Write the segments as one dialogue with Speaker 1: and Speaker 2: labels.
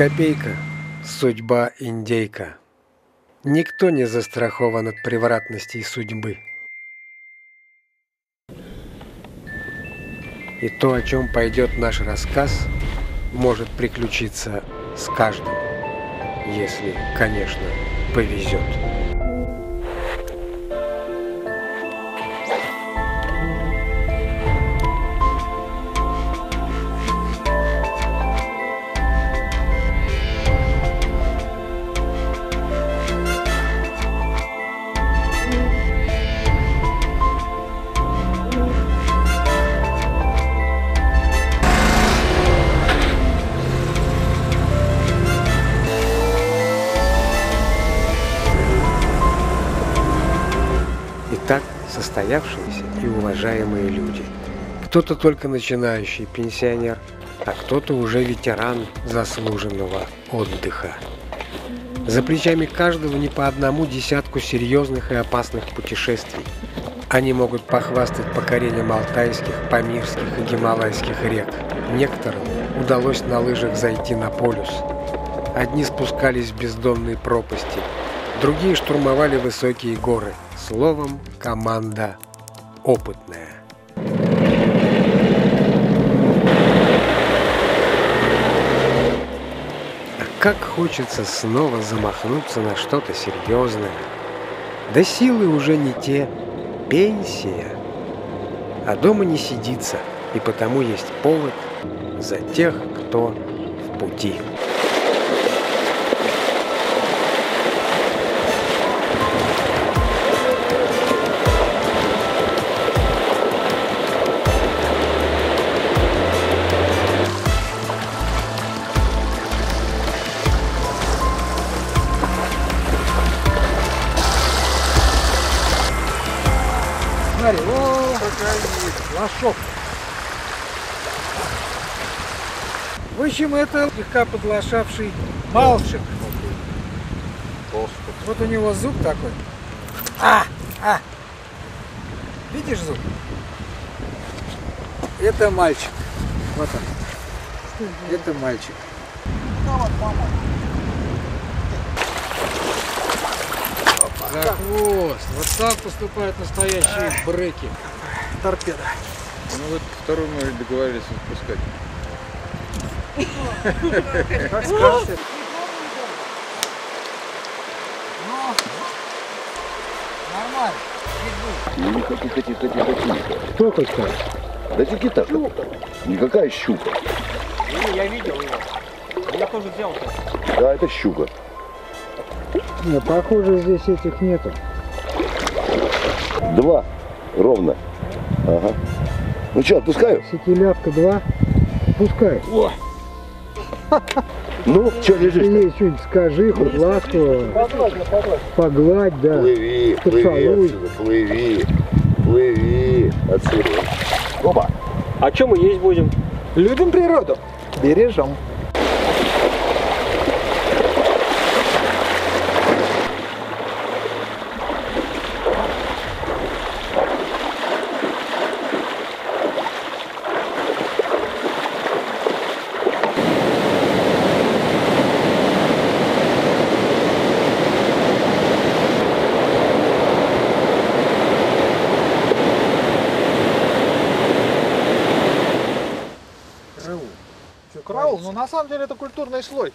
Speaker 1: Копейка, судьба индейка. Никто не застрахован от превратностей судьбы. И то, о чем пойдет наш рассказ, может приключиться с каждым, если, конечно, повезет. Состоявшиеся и уважаемые люди. Кто-то только начинающий пенсионер, а кто-то уже ветеран заслуженного отдыха. За плечами каждого не по одному десятку серьезных и опасных путешествий. Они могут похвастать покорением алтайских, памирских и гималайских рек. Некоторым удалось на лыжах зайти на полюс. Одни спускались в бездонные пропасти, другие штурмовали высокие горы. Словом, команда опытная. А как хочется снова замахнуться на что-то серьезное. Да силы уже не те. Пенсия. А дома не сидится, и потому есть повод за тех, кто в пути.
Speaker 2: Общем, это слегка подлошавший малчик. Вот у него зуб такой. А, а. Видишь зуб? Это мальчик. Вот он. Это мальчик. За хвост. Вот так поступают настоящие бреки. Торпеда.
Speaker 3: Ну вот второй мы договорились отпускать.
Speaker 2: Как скажете. Нормально.
Speaker 4: Тихо, тихо, тихо, тихо, тихо.
Speaker 2: Кто хоть как?
Speaker 4: Да тики-так. Никакая щука.
Speaker 5: Я видел его. Я тоже взял.
Speaker 4: Да, это щука.
Speaker 2: Не, похоже, здесь этих нету.
Speaker 4: Два. Ровно. Ага. Ну что, отпускаю?
Speaker 2: Сетелявка два. Пускай.
Speaker 4: Ну, что лежишь?
Speaker 2: есть что-нибудь, скажи, хоть ласково. Погладь, да.
Speaker 4: Плыви, плыви отсюда, плыви, плыви отсюда. Опа.
Speaker 5: А что мы есть будем?
Speaker 2: Любим природу. Бережем.
Speaker 6: Караул, но на самом деле это культурный слой.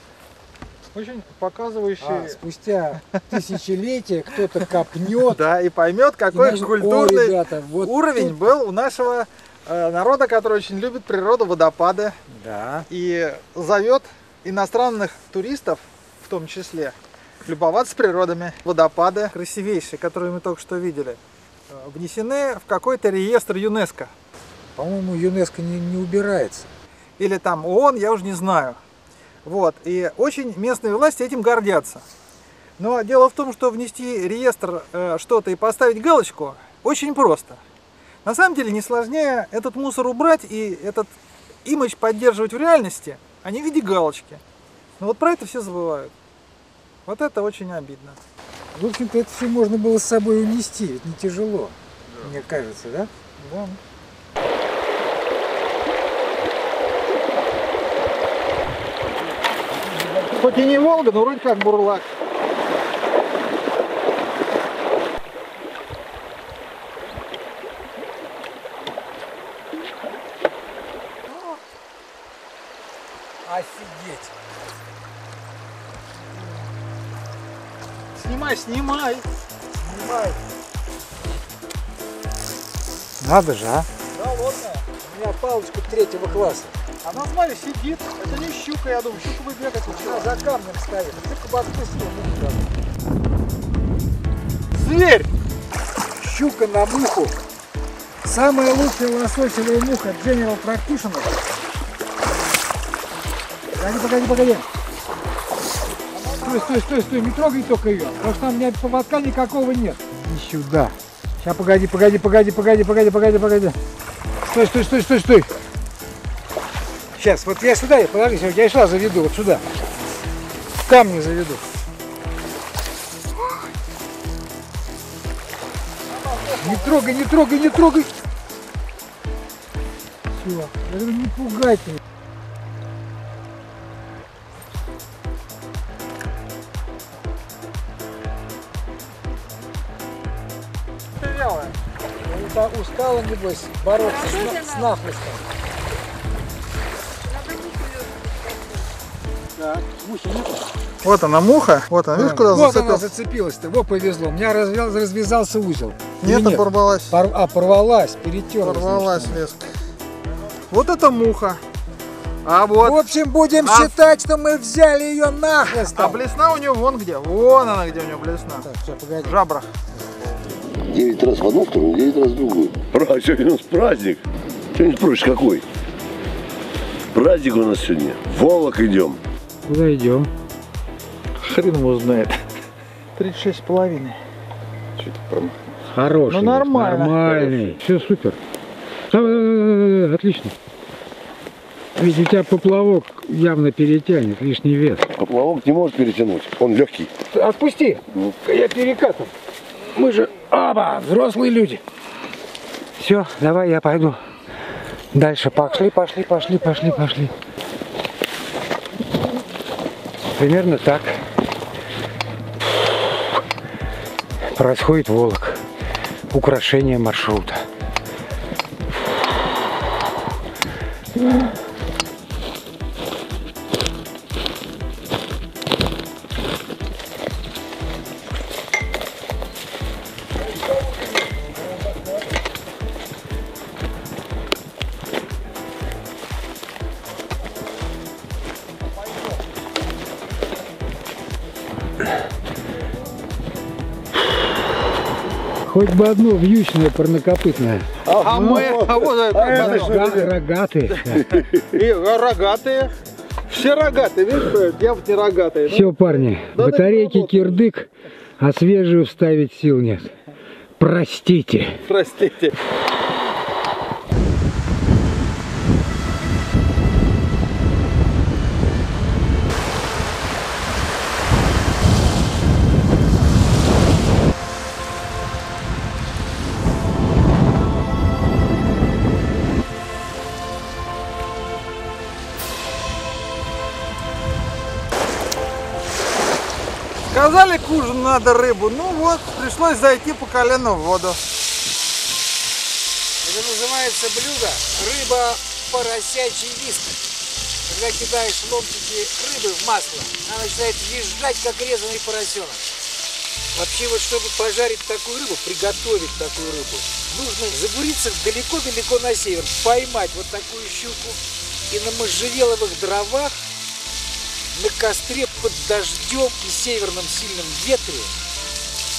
Speaker 6: Очень показывающий.
Speaker 2: А, спустя тысячелетия кто-то копнет.
Speaker 6: Да, и поймет, какой
Speaker 2: значит, «О,
Speaker 6: культурный уровень был у нашего э, народа, который очень любит природу, водопады.
Speaker 2: Да.
Speaker 6: И зовет иностранных туристов, в том числе, любоваться природами. Водопады красивейшие, которые мы только что видели, э, внесены в какой-то реестр ЮНЕСКО.
Speaker 2: По-моему, ЮНЕСКО не, не убирается.
Speaker 6: Или там ООН, я уже не знаю. Вот. И очень местные власти этим гордятся. Но дело в том, что внести реестр э, что-то и поставить галочку очень просто. На самом деле не сложнее этот мусор убрать и этот имидж поддерживать в реальности, а не в виде галочки. Но вот про это все забывают. Вот это очень обидно.
Speaker 2: В общем-то, это все можно было с собой унести, ведь не тяжело, мне кажется, да?
Speaker 6: Да. Хоть и не Волга, но вроде как бурлак.
Speaker 1: Офигеть.
Speaker 6: Снимай, снимай. Снимай.
Speaker 1: Надо же, а.
Speaker 6: Голодная.
Speaker 1: У меня палочка третьего класса.
Speaker 6: Она, смотри, сидит. Это не щука, я думаю. Щука бы бегать
Speaker 1: Она за камнем стоит. Ты кабачку
Speaker 6: Зверь!
Speaker 1: Щука на муху. Самая лучшая лососевая муха General Practitioner. Погоди, погоди, погоди. Стой, стой, стой, стой, не трогай только ее, потому что там у меня поводка никакого нет. И сюда. Сейчас, погоди, погоди, погоди, погоди, погоди, погоди, погоди. Стой, стой, стой, стой, стой. Сейчас, вот я сюда, подожди, я сейчас заведу, вот сюда. Камни заведу. Не трогай, не трогай, не трогай. Все, я не пугайте Устала, небось, бороться с, с нахлестом. Мухи нету?
Speaker 6: Вот она, муха. Вот она, видишь, куда
Speaker 1: вот она
Speaker 6: зацепилась?
Speaker 1: зацепилась-то, вот повезло. У меня развял- развязался узел. Или
Speaker 6: Нет, порвалась.
Speaker 1: Пор- а, порвалась, перетерлась.
Speaker 6: Порвалась леска. Вот это муха. А вот.
Speaker 1: В общем, будем
Speaker 6: А-
Speaker 1: считать, что мы взяли ее
Speaker 6: А
Speaker 1: нахлестом.
Speaker 6: блесна у нее вон где. Вон она где у нее блесна.
Speaker 1: Так, все, погоди.
Speaker 6: В жабрах.
Speaker 4: Девять раз в одну сторону, девять раз в другую. Ура, сегодня у нас праздник. Сегодня проще какой? Праздник у нас сегодня. Волок идем.
Speaker 1: Куда идем?
Speaker 6: Хрен его знает. 36 с половиной.
Speaker 7: Хороший.
Speaker 6: Ну, нормально.
Speaker 7: Нормальный. Все супер. Да, да, да, Отлично. Ведь у тебя поплавок явно перетянет лишний вес.
Speaker 4: Поплавок не может перетянуть. Он легкий.
Speaker 7: Отпусти. Я перекатом. Мы же оба взрослые люди. Все, давай я пойду. Дальше пошли, пошли, пошли, пошли, пошли. Примерно так происходит Волок. Украшение маршрута. Бы одно вьючное парнокопытное.
Speaker 6: А мы, а вот это,
Speaker 7: Рога- рогатые.
Speaker 6: и рогатые. Все рогатые, видишь, я вот не рогатые.
Speaker 7: Все, парни,
Speaker 6: Да
Speaker 7: батарейки кирдык, а свежую вставить сил нет. Простите.
Speaker 6: Простите. Надо рыбу. Ну вот, пришлось зайти по колено в воду.
Speaker 1: Это называется блюдо рыба поросячий виск. Когда кидаешь ломтики рыбы в масло, она начинает визжать, как резаный поросенок. Вообще вот чтобы пожарить такую рыбу, приготовить такую рыбу, нужно забуриться далеко-далеко на север, поймать вот такую щуку и на можжевеловых дровах на костре под дождем и северном сильном ветре,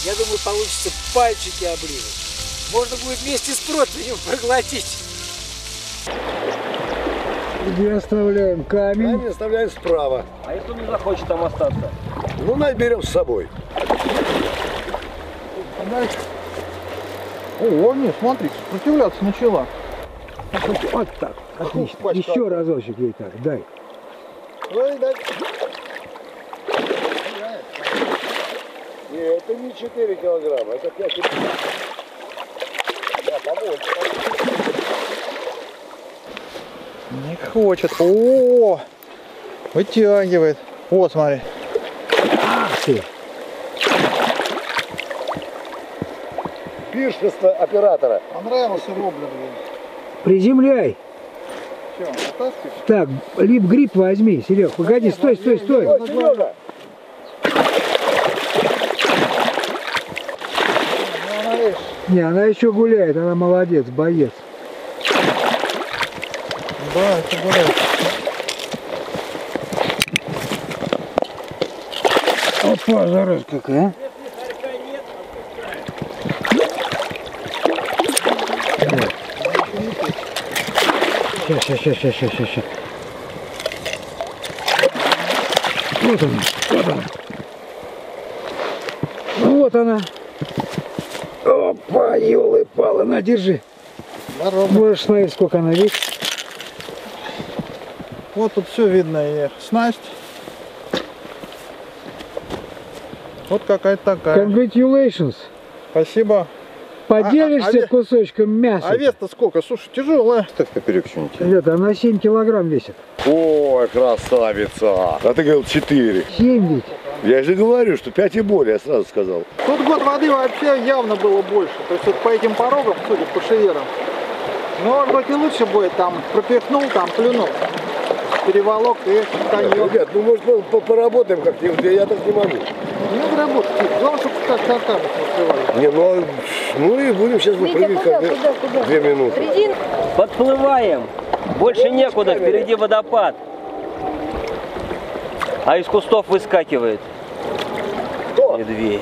Speaker 1: я думаю, получится пальчики облизать. Можно будет вместе с противнем проглотить.
Speaker 7: Где оставляем камень?
Speaker 4: Камень оставляем справа.
Speaker 5: А если он не захочет там остаться?
Speaker 4: Ну, наберем с собой.
Speaker 6: О, нет, смотри, сопротивляться начала.
Speaker 7: Вот так. Отлично. Еще разочек ей так, дай.
Speaker 6: Ой, да.
Speaker 4: Нет, это не 4 килограмма, это 5 килограмм. Да, побольше.
Speaker 6: Не хочет. О, вытягивает. Вот, смотри.
Speaker 1: Ах ты!
Speaker 4: Пиршество оператора.
Speaker 6: Понравился воблер, блин.
Speaker 1: Приземляй!
Speaker 6: Все?
Speaker 1: Так, лип-грипп возьми, Серег. Погоди, стой, стой, стой.
Speaker 4: Серега,
Speaker 1: Не, она еще гуляет, она молодец, боец.
Speaker 6: да, это гуляет.
Speaker 1: Опа, зараз какая. Сейчас, сейчас, сейчас, сейчас, сейчас, сейчас. Вот она, вот она. Вот она. Опа, елы-палы, на, держи.
Speaker 6: Здорово.
Speaker 1: Можешь смотреть, сколько она весит.
Speaker 6: Вот тут все видно, и снасть. Вот какая-то такая.
Speaker 1: Congratulations.
Speaker 6: Спасибо.
Speaker 1: Поделишься
Speaker 6: а ве-
Speaker 1: кусочком мяса?
Speaker 6: А вес-то сколько? Слушай, тяжелая.
Speaker 3: Ставь поперек что-нибудь.
Speaker 1: Ребята, она 7 килограмм весит.
Speaker 4: Ой, красавица. А ты говорил 4.
Speaker 1: 7 ведь.
Speaker 4: Я же говорю, что 5 и более, я сразу сказал.
Speaker 6: Тут год воды вообще явно было больше. То есть вот по этим порогам, судя по шеверам. Но может быть и лучше будет, там пропихнул, там плюнул. Переволок и конек.
Speaker 4: Ребят, ну может поработаем как-нибудь, я я так не могу.
Speaker 6: Не надо работать. Главное, чтобы как каркас открывали.
Speaker 4: Не, ну, ну и будем сейчас выпрыгивать как две, две минуты.
Speaker 5: Подплываем. Больше некуда, впереди водопад. А из кустов выскакивает
Speaker 4: Кто?
Speaker 5: медведь.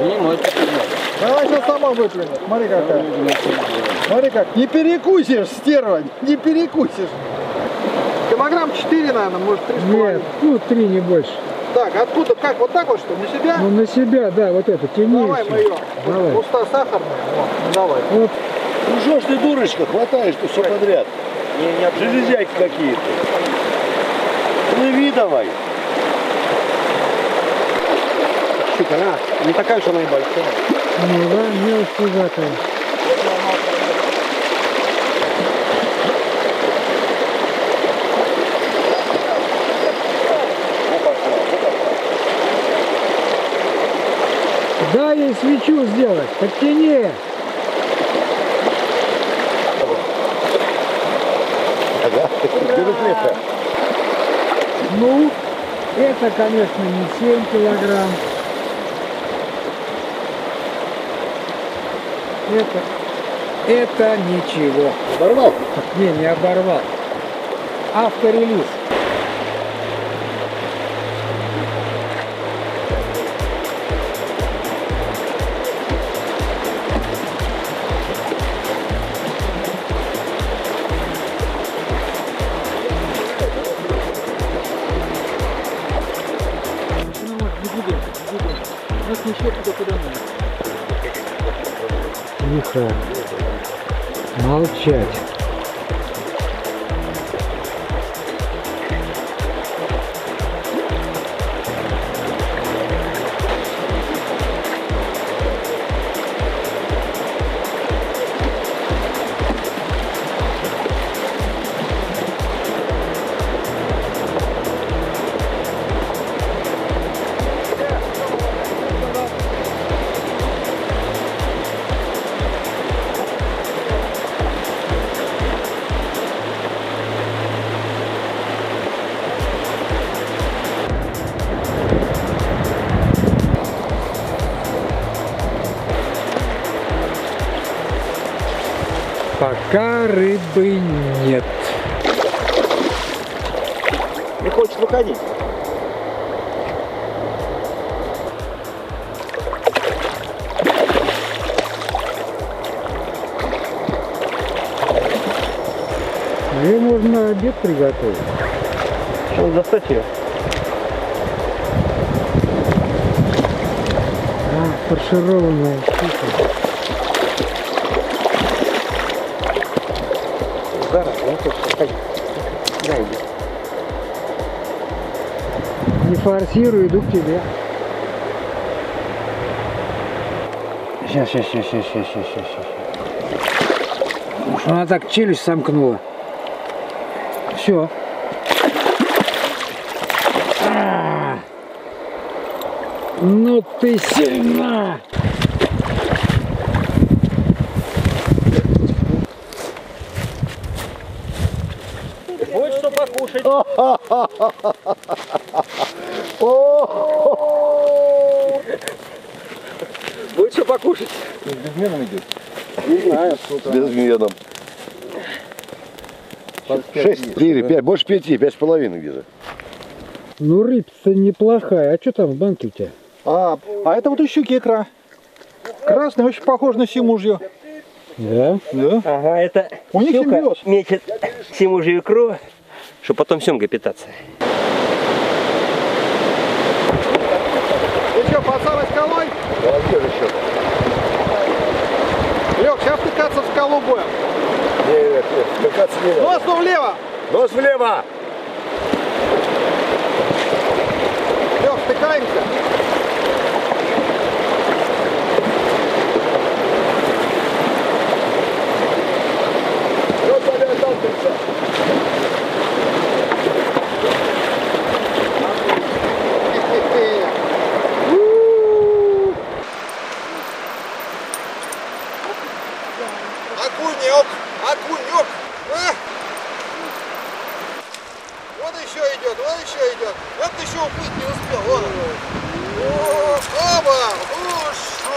Speaker 5: Не, ну это
Speaker 6: Выплюнет. Смотри какая. Смотри как. Не перекусишь, стерва. Не перекусишь. Килограмм 4, наверное, может 3,5.
Speaker 1: Нет, ну 3 не больше.
Speaker 6: Так, откуда? Как? Вот так вот что? На себя?
Speaker 1: Ну на себя, да, вот это, тяни.
Speaker 6: давай мы ее.
Speaker 1: Давай.
Speaker 6: Пуста сахарная. Вот, ну давай.
Speaker 1: Вот,
Speaker 4: Ну что ж ты, дурочка, хватаешь ты все подряд.
Speaker 5: не, не
Speaker 4: Железяки какие-то. Плыви давай.
Speaker 5: Щука, а, не такая уж она и большая.
Speaker 1: ну да, мелочь пузатая. Дай ей свечу сделать, подтяни.
Speaker 4: Крепко.
Speaker 1: Ну, это, конечно, не 7 килограмм. Это, это ничего.
Speaker 4: Оборвал?
Speaker 1: Не, не оборвал. Авторелиз. Ну вот, не будем, не будем. Нас ничего туда куда надо. Молчать. Пока рыбы нет.
Speaker 5: Не хочет выходить.
Speaker 1: Ее можно обед приготовить.
Speaker 5: Сейчас достать ее.
Speaker 1: А, фаршированная птица.
Speaker 5: Дай иди.
Speaker 7: Не форсирую, иду к тебе. Сейчас, сейчас, сейчас, сейчас, сейчас, сейчас, сейчас, сейчас. Она так челюсть сомкнула. Все. Ну ты сильна!
Speaker 5: Будет что покушать. Будет что покушать.
Speaker 3: Безменом идет.
Speaker 4: Без изменом. Шесть, четыре, пять, больше пяти, пять с половиной где-то.
Speaker 7: Ну рыбка неплохая. А что там в банке у тебя?
Speaker 6: А, а это вот еще кекра. Красный, очень похож на симужью.
Speaker 7: Да?
Speaker 6: Да.
Speaker 5: Ага, это
Speaker 6: У них
Speaker 5: щука
Speaker 6: симбиоз.
Speaker 5: метит симужью икру, чтобы потом семгой питаться.
Speaker 6: Ты что, пацан скалой? Лег, сейчас втыкаться в скалу будем.
Speaker 4: Нет, нет, нет, скакаться не надо.
Speaker 6: Нос ну влево.
Speaker 4: Нос влево!
Speaker 6: Лег, втыкаемся.
Speaker 4: Вот они отталкиваются.
Speaker 6: Окунек, окунек. А? Вот еще идет, вот еще идет. Вот еще уплыть не успел. Вон он. О, оба! Ушел!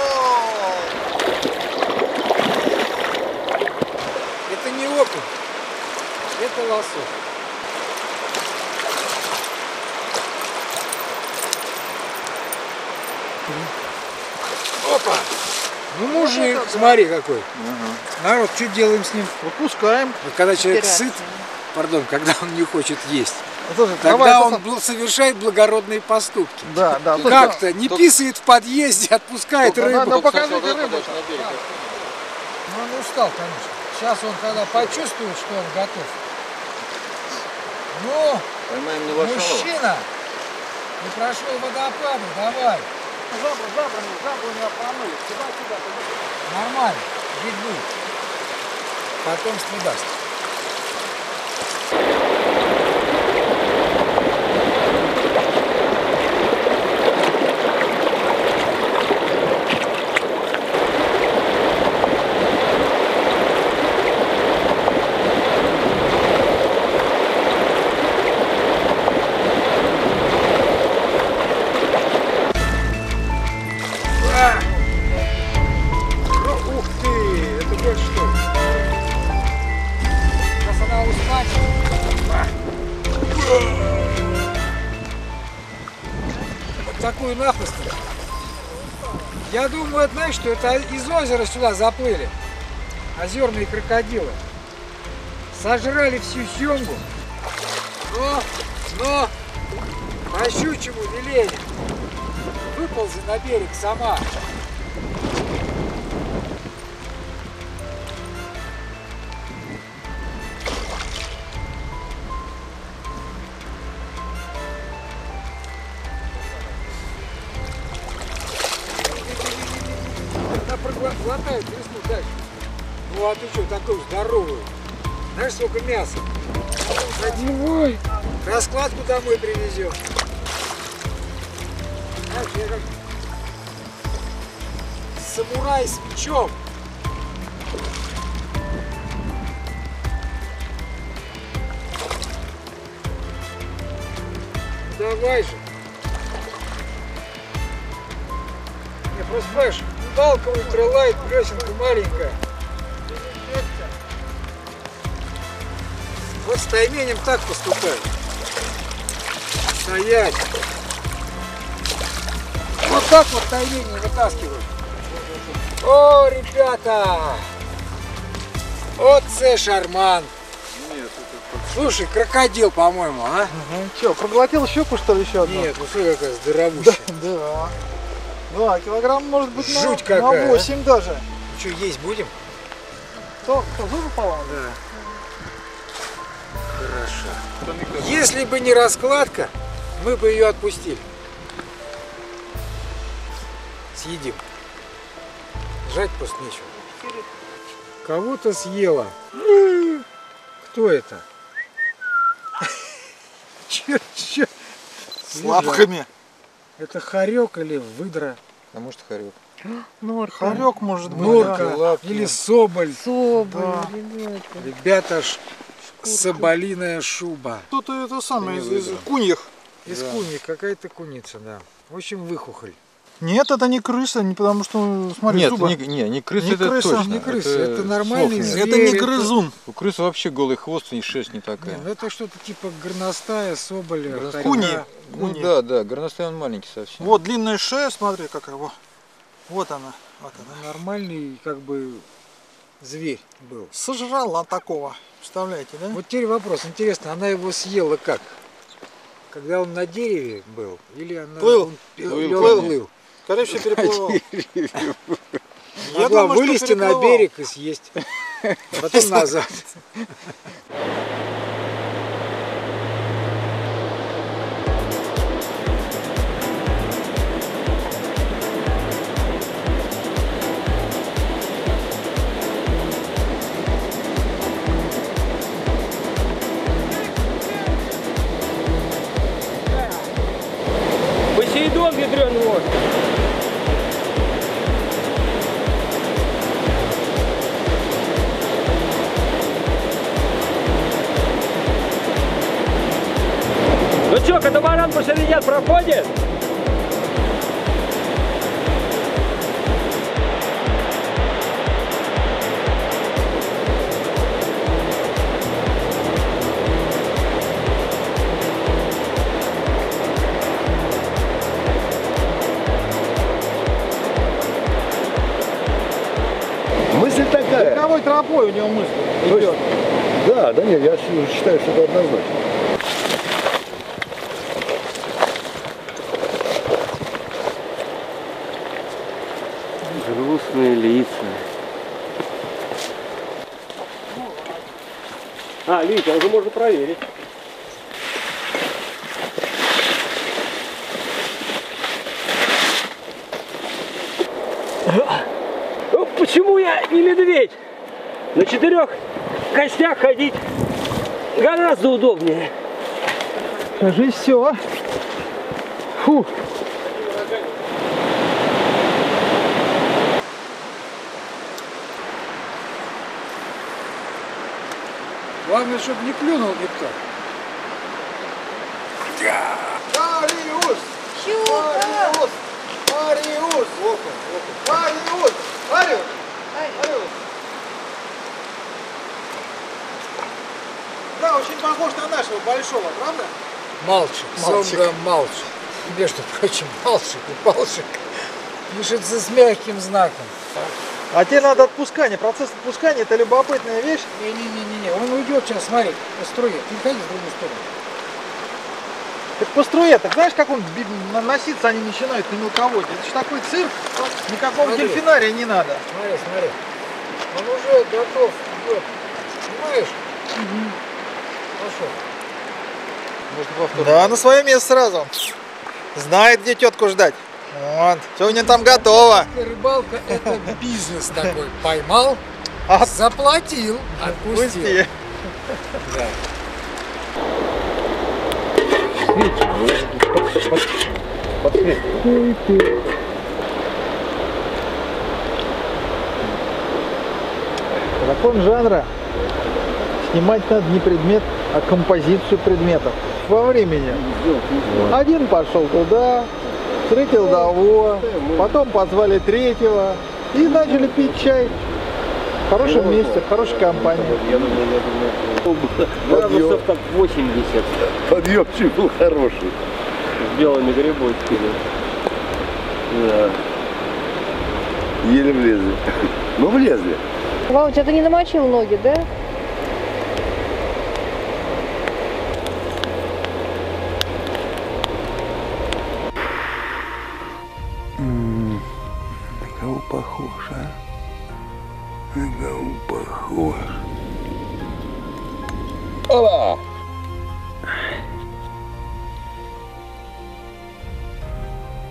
Speaker 1: Это не окунь, это лосось. Опа! Ну мужик, смотри какой. Народ, что делаем с ним?
Speaker 6: Выпускаем.
Speaker 1: Вот когда человек сыт, пардон, когда он не хочет есть,
Speaker 6: Слушай,
Speaker 1: тогда
Speaker 6: давай,
Speaker 1: он
Speaker 6: это
Speaker 1: бл- совершает благородные поступки.
Speaker 6: Да, да.
Speaker 1: Как-то не писает в подъезде, отпускает рыбу.
Speaker 6: надо покажите рыбу.
Speaker 1: Ну, он устал, конечно. Сейчас он, когда почувствует, что он готов. Ну, мужчина, не прошел водопады, давай.
Speaker 6: Жабры, жабры, жабры у меня промыли. Сюда, сюда.
Speaker 1: Нормально, ведь будет. Потомство даст. Такую нахлость. Я думаю, знаешь, что это из озера сюда заплыли. Озерные крокодилы. Сожрали всю семгу. Но, но, по щучьему велению, выползи на берег сама. Сколько мяса? Ой. Раскладку домой привезем. Знаешь, я как самурай с мечом. Давай же. Не, просто знаешь, палка ультралайт, плесенка маленькая. Вот с тайменем так поступают. Стоять. Вот так вот таймение вытаскивают. О, ребята! Вот це шарман. Слушай, крокодил, по-моему, а?
Speaker 6: Че, проглотил щеку, что ли, еще одну?
Speaker 1: Нет, ну что какая здоровущая.
Speaker 6: Да. Да, килограмм может быть на,
Speaker 1: Жуть какая,
Speaker 6: на 8 даже.
Speaker 1: Что, есть будем?
Speaker 6: Кто, кто зубы поламал?
Speaker 1: Да. Если бы не раскладка, мы бы ее отпустили. Съедим. Жать просто нечего. Кого-то съела. Кто это?
Speaker 6: С лапками.
Speaker 1: Это хорек или выдра?
Speaker 3: А может хорек?
Speaker 6: Хорек может быть.
Speaker 1: Норка
Speaker 6: да.
Speaker 1: или соболь.
Speaker 2: Соболь,
Speaker 6: Да.
Speaker 2: ребята.
Speaker 1: Ребята, ш- соболиная шуба.
Speaker 6: Тут это самое, из, из куньих.
Speaker 1: Из куни, какая-то куница, да. В общем, выхухоль.
Speaker 6: Нет, это не крыса, не потому что, смотри,
Speaker 3: Нет,
Speaker 6: зубы.
Speaker 3: не, не, не крыса,
Speaker 6: Не
Speaker 3: это
Speaker 6: крыса,
Speaker 3: точно.
Speaker 1: не крыса, это нормальный
Speaker 3: смокнет.
Speaker 1: зверь.
Speaker 6: Это не
Speaker 1: это-
Speaker 6: грызун.
Speaker 3: У крысы вообще голый хвост и шерсть не такая.
Speaker 1: Не, ну это что-то типа горностая, соболя,
Speaker 3: Горностая.
Speaker 6: Куни.
Speaker 3: Ну
Speaker 6: Куни.
Speaker 3: да, да, горностай он маленький совсем.
Speaker 6: Вот длинная шея, смотри, какая. Вот, вот она. Вот она.
Speaker 1: Нормальный как бы зверь был.
Speaker 6: Сожрала такого. Представляете, да?
Speaker 1: Вот теперь вопрос, интересно, она его съела как? Когда он на дереве был? Или она...
Speaker 6: Плыл.
Speaker 1: он-
Speaker 3: Плыл, плыл.
Speaker 1: плыл?
Speaker 6: Всего, переплывал.
Speaker 1: Могла
Speaker 6: думаю,
Speaker 1: вылезти на берег и съесть. Потом назад.
Speaker 5: Посейдон, ядрен вот. Ну чё, катамаран посередине проходит?
Speaker 6: У него мысль
Speaker 4: То есть-
Speaker 6: идет.
Speaker 4: Да, да нет, я считаю, что это однозначно.
Speaker 5: Грустные лица. А, видите, уже можно проверить. Почему я не медведь? На четырех костях ходить гораздо удобнее.
Speaker 6: Кажись, все. Фу.
Speaker 1: Главное, чтобы не клюнул никто.
Speaker 6: Мариус! Мариус! Мариус! Мариус! Мариус! Мариус! Да, очень похож на нашего большого, правда?
Speaker 1: Малчик,
Speaker 6: Малчик.
Speaker 1: Сонга Малчик. Между прочим, Малчик и Палчик пишется с мягким знаком.
Speaker 6: А тебе надо отпускание. Процесс отпускания это любопытная вещь.
Speaker 1: Не-не-не, он уйдет сейчас, смотри, по струе. Ты ходи в другую сторону.
Speaker 6: Так по струе, так знаешь, как он наноситься они начинают на мелководье? Это же такой цирк, никакого
Speaker 1: Смотри.
Speaker 6: дельфинария не надо.
Speaker 1: Смотри, смотри. Он уже готов, идет. Понимаешь? Пошел.
Speaker 3: Можно повторно.
Speaker 6: Да, на свое место сразу. Знает, где тетку ждать. Вот, сегодня там готово.
Speaker 1: Рыбалка это бизнес такой. Поймал,
Speaker 6: А
Speaker 1: заплатил, отпустил.
Speaker 6: Отпусти.
Speaker 1: Да.
Speaker 6: Закон жанра. Снимать надо не предмет, композицию предметов. Во времени. Один пошел туда, встретил того, потом позвали третьего и начали пить чай. В хорошем месте, в хорошей компании.
Speaker 5: Градусов так 80
Speaker 4: Подъемчик был хороший.
Speaker 5: с белыми грибочками.
Speaker 4: Да. Еле влезли. Ну влезли.
Speaker 2: Володь, а ты не намочил ноги, да?
Speaker 7: Похож, а? На кого похож?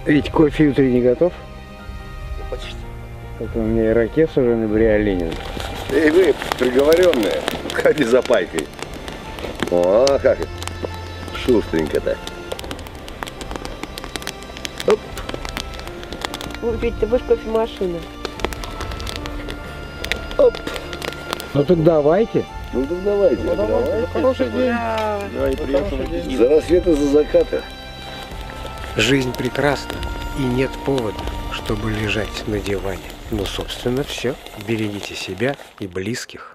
Speaker 1: Ведь кофе утренний готов?
Speaker 4: Почти.
Speaker 1: Это у меня ирокез уже на Бриолинин.
Speaker 4: Эй, вы, приговоренные, ходи за пайкой. О, как. Шустренько-то.
Speaker 2: Выпить ты будешь кофемашины.
Speaker 1: Ну так давайте.
Speaker 4: Ну так давайте. давайте.
Speaker 5: Хороший день.
Speaker 4: Давай, приятного За рассвета, за заката.
Speaker 1: Жизнь прекрасна, и нет повода, чтобы лежать на диване. Ну, собственно, все. Берегите себя и близких.